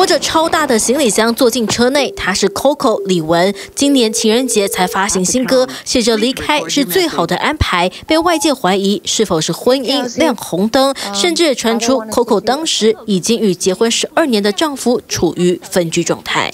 拖着超大的行李箱坐进车内，他是 Coco 李玟。今年情人节才发行新歌，写着离开是最好的安排，被外界怀疑是否是婚姻亮红灯，甚至传出 Coco 当时已经与结婚十二年的丈夫处于分居状态。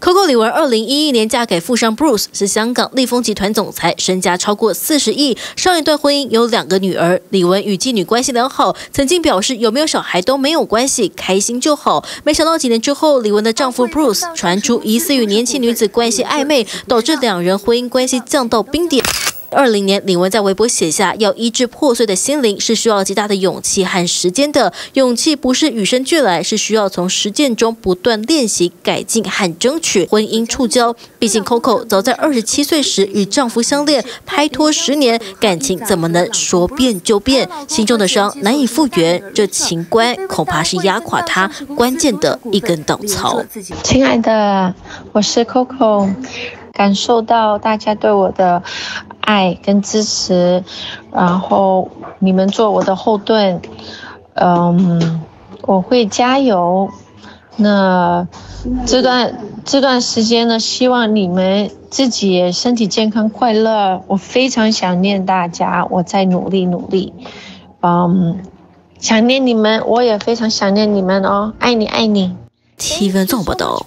Coco 李玟二零一一年嫁给富商 Bruce，是香港利丰集团总裁，身家超过四十亿。上一段婚姻有两个女儿，李玟与继女关系良好，曾经表示有没有小孩都没有关系，开心就好。没想到几年之后，李玟的丈夫 Bruce 传出疑似与年轻女子关系暧昧，导致两人婚姻关系降到冰点。二零年，李玟在微博写下：“要医治破碎的心灵，是需要极大的勇气和时间的。勇气不是与生俱来，是需要从实践中不断练习、改进和争取。婚姻触礁，毕竟 Coco 早在二十七岁时与丈夫相恋，拍拖十年，感情怎么能说变就变？心中的伤难以复原，这情关恐怕是压垮她关键的一根稻草。”亲爱的，我是 Coco，感受到大家对我的。爱跟支持，然后你们做我的后盾，嗯，我会加油。那这段这段时间呢，希望你们自己身体健康、快乐。我非常想念大家，我在努力努力，嗯，想念你们，我也非常想念你们哦，爱你爱你。七分钟不到。